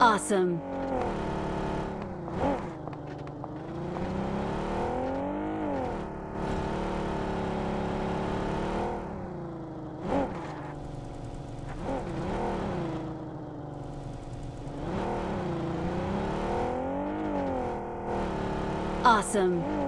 Awesome. Awesome.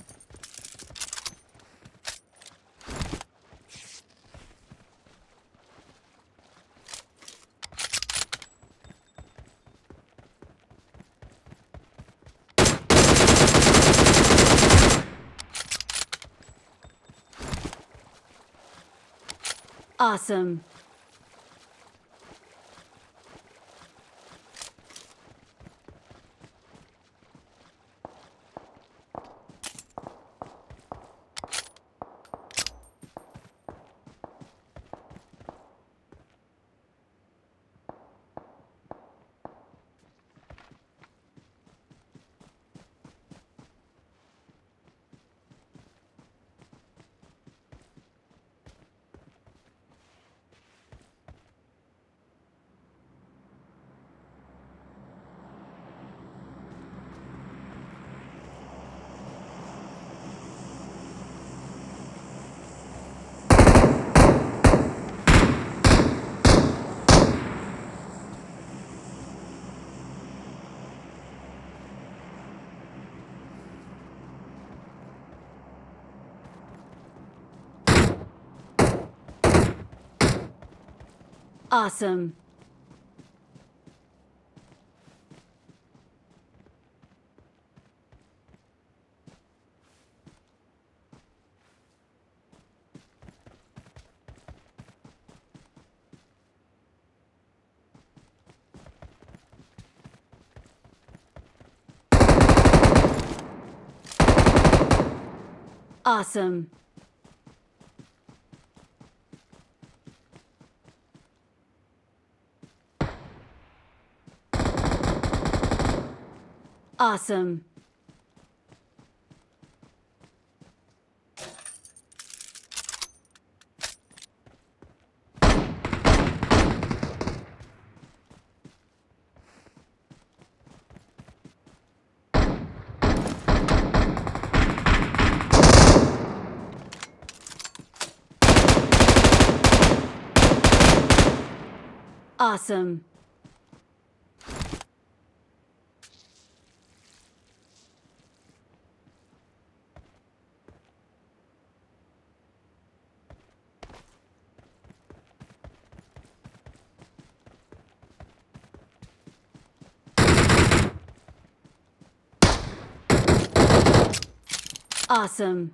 Awesome. Awesome. Awesome. Awesome. Awesome. Awesome.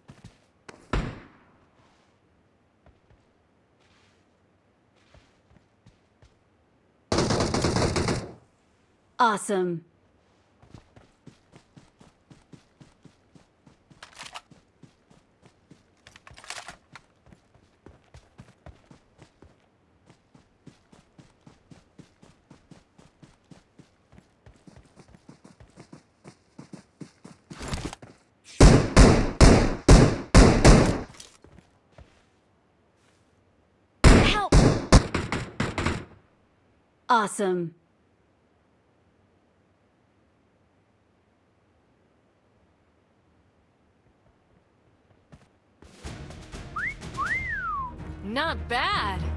Awesome. Awesome. Not bad.